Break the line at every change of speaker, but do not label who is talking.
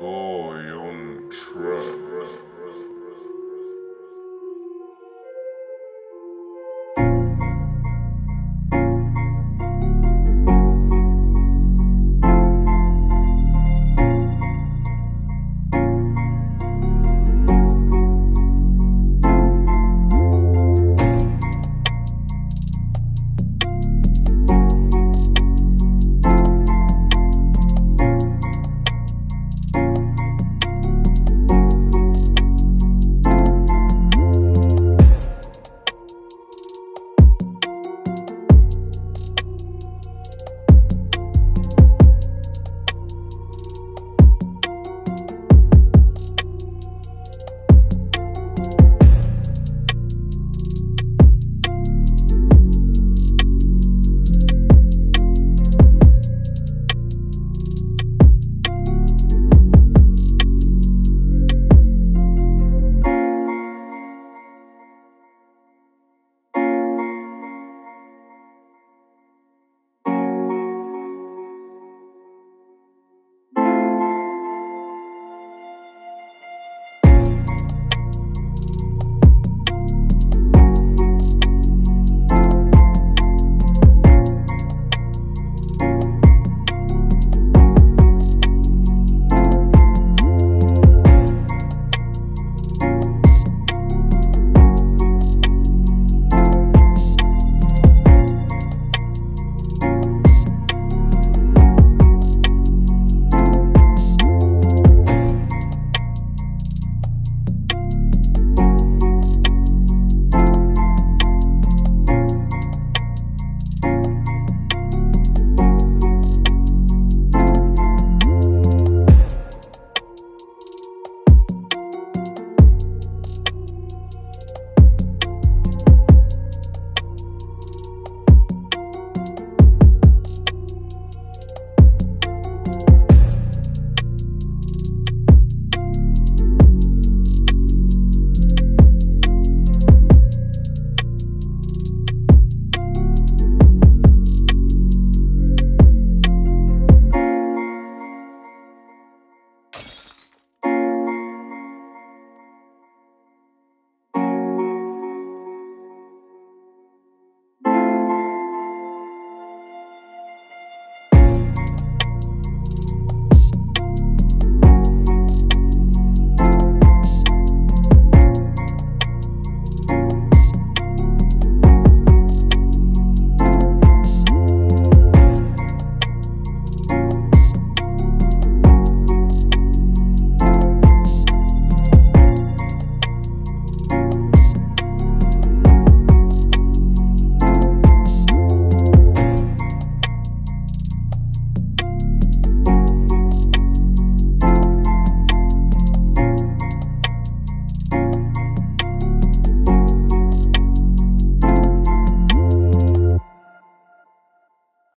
boy on track.